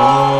Oh.